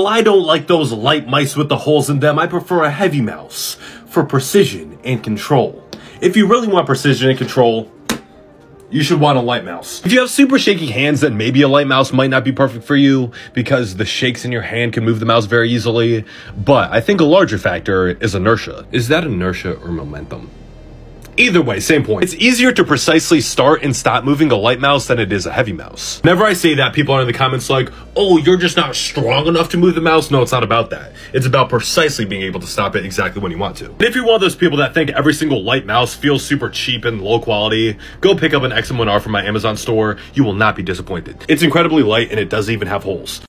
Well, I don't like those light mice with the holes in them. I prefer a heavy mouse for precision and control. If you really want precision and control, you should want a light mouse. If you have super shaky hands, then maybe a light mouse might not be perfect for you because the shakes in your hand can move the mouse very easily. But I think a larger factor is inertia. Is that inertia or momentum? Either way, same point. It's easier to precisely start and stop moving a light mouse than it is a heavy mouse. Whenever I say that, people are in the comments like, oh, you're just not strong enough to move the mouse. No, it's not about that. It's about precisely being able to stop it exactly when you want to. And if you're one of those people that think every single light mouse feels super cheap and low quality, go pick up an XM1R from my Amazon store. You will not be disappointed. It's incredibly light and it doesn't even have holes.